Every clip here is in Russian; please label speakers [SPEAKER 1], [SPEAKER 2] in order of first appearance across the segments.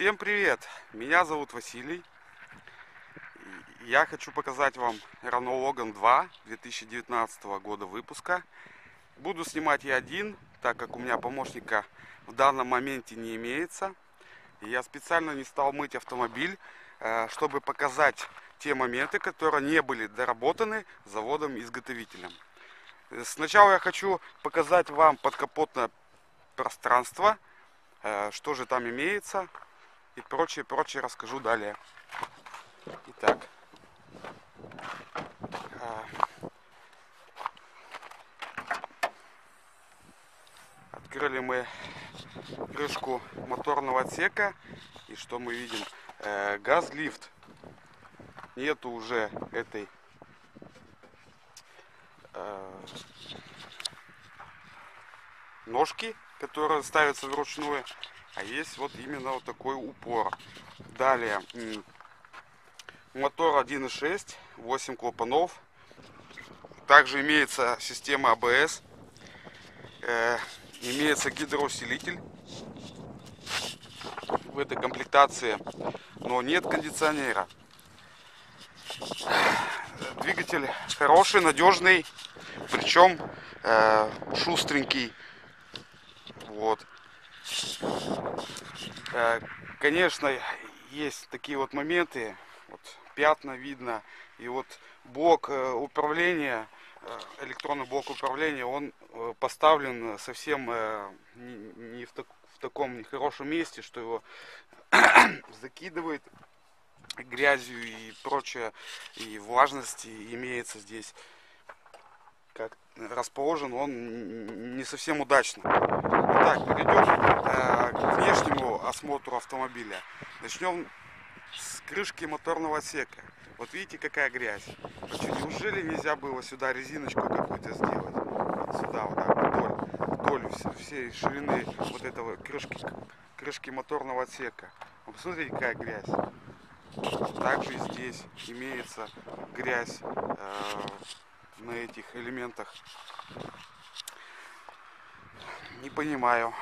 [SPEAKER 1] Всем привет! Меня зовут Василий. Я хочу показать вам Renault Logan 2 2019 года выпуска. Буду снимать я один, так как у меня помощника в данном моменте не имеется. Я специально не стал мыть автомобиль, э, чтобы показать те моменты, которые не были доработаны заводом-изготовителем. Сначала я хочу показать вам подкапотное пространство, э, что же там имеется и прочее, прочее расскажу далее. Итак, э, открыли мы крышку моторного отсека и что мы видим? Э, газ-лифт. Нету уже этой ножки, которые ставятся вручную, а есть вот именно вот такой упор. Далее, мотор 1.6, 8 клапанов. Также имеется система АБС, э, имеется гидроусилитель в этой комплектации, но нет кондиционера. Двигатель хороший, надежный, причем э, шустренький. Вот. Э, конечно, есть такие вот моменты, вот пятна видно, и вот блок э, управления, э, электронный блок управления, он поставлен совсем не в, так, в таком нехорошем месте, что его закидывает грязью и прочее, и влажности имеется здесь как расположен он не совсем удачно. Итак, перейдем э, к внешнему осмотру автомобиля. Начнем с крышки моторного отсека. Вот видите, какая грязь. Неужели нельзя было сюда резиночку какую-то сделать? Сюда, вот так, вдоль, вдоль всей ширины вот этого крышки, крышки моторного отсека. Вот посмотрите, какая грязь. Также здесь имеется грязь э, на этих элементах. Не понимаю,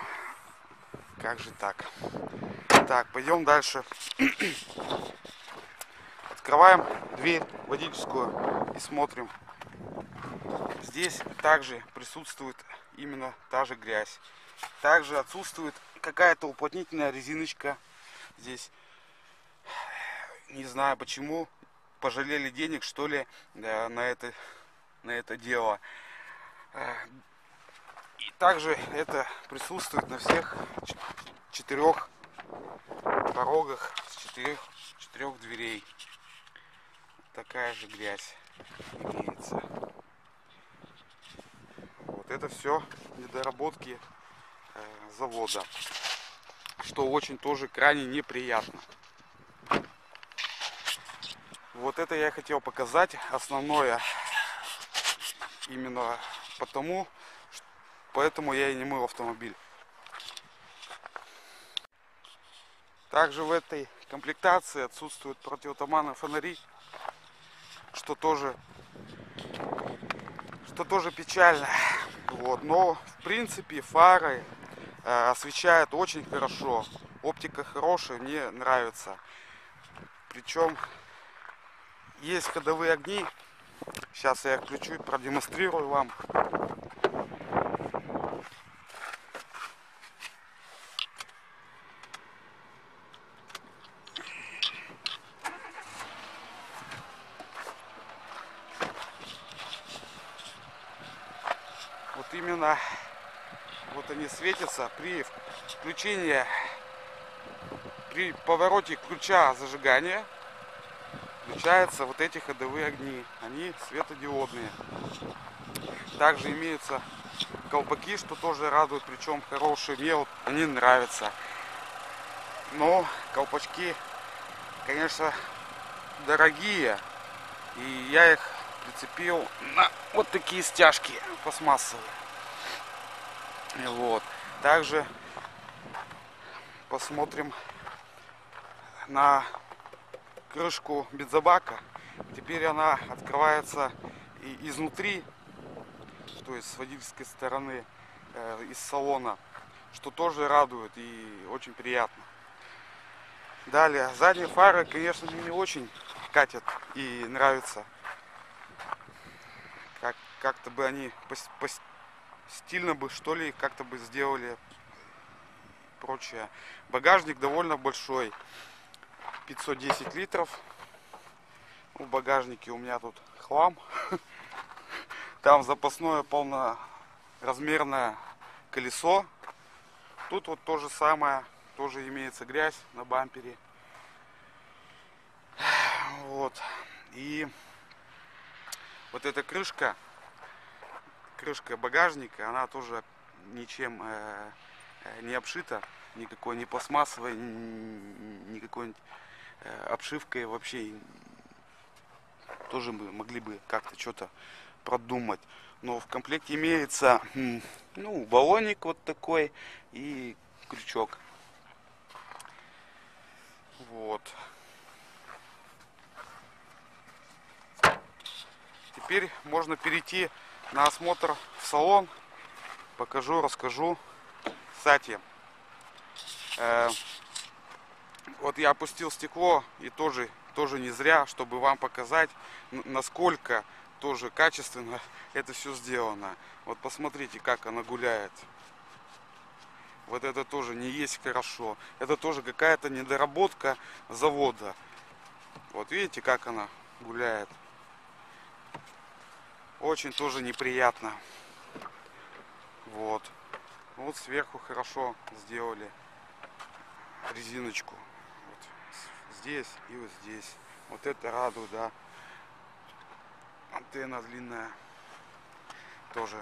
[SPEAKER 1] как же так. Так, пойдем дальше. Открываем дверь водительскую и смотрим. Здесь также присутствует именно та же грязь. Также отсутствует какая-то уплотнительная резиночка. Здесь не знаю почему пожалели денег что ли на это на это дело. Также это присутствует на всех четырех порогах с четырех, четырех дверей. Такая же грязь имеется. Вот это все недоработки э, завода, что очень тоже крайне неприятно. Вот это я хотел показать основное именно потому, поэтому я и не мыл автомобиль. Также в этой комплектации отсутствуют противотуманные фонари, что тоже, что тоже печально. Вот. Но в принципе фары э, освещают очень хорошо. Оптика хорошая, мне нравится. Причем есть ходовые огни, Сейчас я включу и продемонстрирую вам. Именно вот они светятся при включении при повороте ключа зажигания включаются вот эти ходовые огни. Они светодиодные. Также имеются колпаки, что тоже радует, причем хорошие. Мне вот они нравятся. Но колпачки, конечно, дорогие. И я их прицепил на вот такие стяжки пластмассовые. Вот. Также посмотрим на крышку бензобака. Теперь она открывается и изнутри, то есть с водительской стороны, э, из салона, что тоже радует и очень приятно. Далее, задние фары, конечно, мне не очень катят и нравятся. Как, как-то бы они по, по, стильно бы, что ли, как-то бы сделали прочее. Багажник довольно большой. 510 литров. В багажнике у меня тут хлам. Там запасное полноразмерное колесо. Тут вот то же самое. Тоже имеется грязь на бампере. Вот. И вот эта крышка, крышка багажника, она тоже ничем э, э не обшита, никакой не пластмассовой, никакой э, обшивкой вообще. Тоже мы могли бы как-то что-то продумать. Но в комплекте имеется ну, баллоник вот такой и крючок. Вот. Теперь можно перейти на осмотр в салон. Покажу, расскажу. Кстати, э, вот я опустил стекло и тоже, тоже не зря, чтобы вам показать, насколько тоже качественно это все сделано. Вот посмотрите, как она гуляет. Вот это тоже не есть хорошо. Это тоже какая-то недоработка завода. Вот видите, как она гуляет. Очень тоже неприятно. Вот. Вот сверху хорошо сделали резиночку. Вот здесь и вот здесь. Вот это радует, да антенна длинная тоже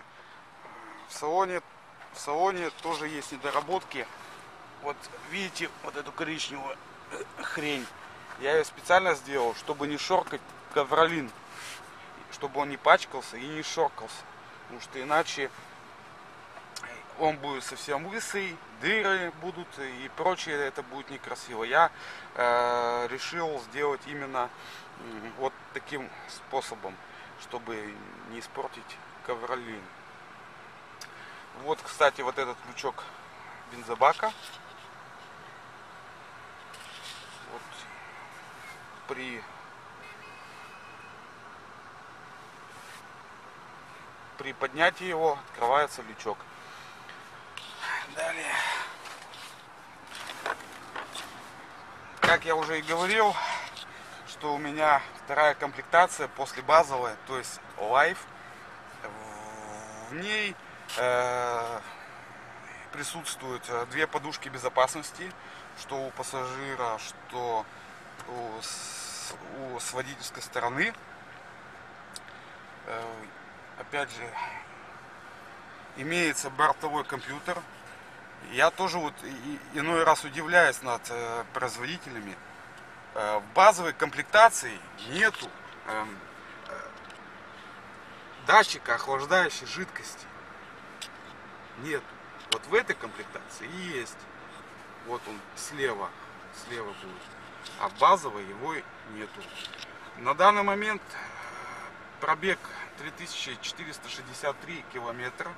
[SPEAKER 1] в салоне в салоне тоже есть недоработки вот видите вот эту коричневую э, хрень я ее специально сделал чтобы не шоркать ковролин чтобы он не пачкался и не шоркался потому что иначе он будет совсем лысый, дыры будут и прочее, это будет некрасиво. Я э, решил сделать именно э, вот таким способом чтобы не испортить ковролин. Вот, кстати, вот этот крючок бензобака. Вот при при поднятии его открывается лючок. Далее. Как я уже и говорил, что у меня вторая комплектация после базовой, то есть Life. В ней э, присутствуют э, две подушки безопасности, что у пассажира, что у, с, у с водительской стороны. Э, опять же, имеется бортовой компьютер. Я тоже вот иной раз удивляюсь над э, производителями, Э, в базовой комплектации нету эм, э, датчика охлаждающей жидкости. Нет. Вот в этой комплектации есть. Вот он слева. Слева будет. А базовой его нету. На данный момент пробег 3463 километра.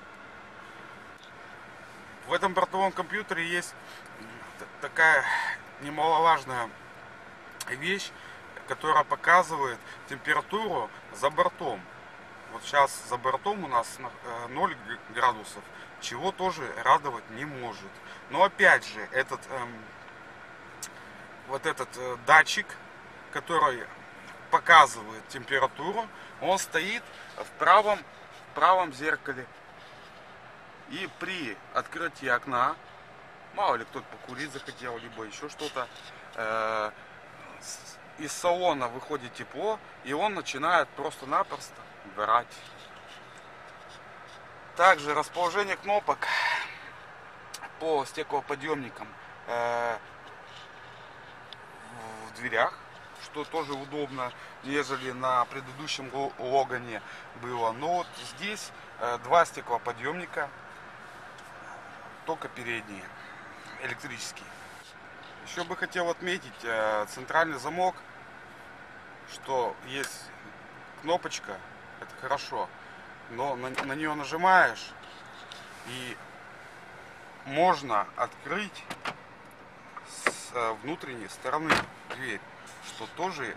[SPEAKER 1] В этом бортовом компьютере есть такая немаловажная вещь, которая показывает температуру за бортом. Вот сейчас за бортом у нас 0 э, градусов, чего тоже радовать не может. Но опять же, этот эм, вот этот э, датчик, который показывает температуру, он стоит в правом, в правом зеркале. И при открытии окна, мало ли кто-то покурить захотел, либо еще что-то, э, из салона выходит тепло, и он начинает просто-напросто горать. Также расположение кнопок по стеклоподъемникам э, в дверях, что тоже удобно, нежели на предыдущем Логане было. Но вот здесь э, два стеклоподъемника, только передние, электрические. Еще бы хотел отметить э, центральный замок, что есть кнопочка, это хорошо, но на, на нее нажимаешь и можно открыть с, это внутренней стороны дверь, что тоже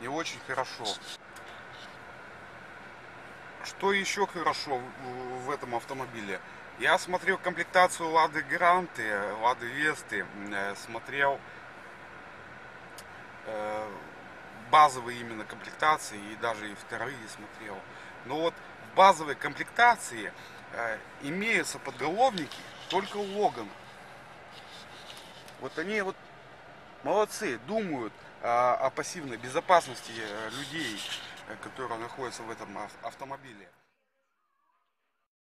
[SPEAKER 1] не очень хорошо. Что еще хорошо в этом автомобиле? Я смотрел комплектацию Лады Гранты, Лады Весты, э, смотрел э, базовые именно комплектации и даже и вторые смотрел. Но вот в базовой комплектации э, имеются подголовники только у Логана. Вот они вот молодцы, думают о, о пассивной безопасности людей, которые находятся в этом автомобиле.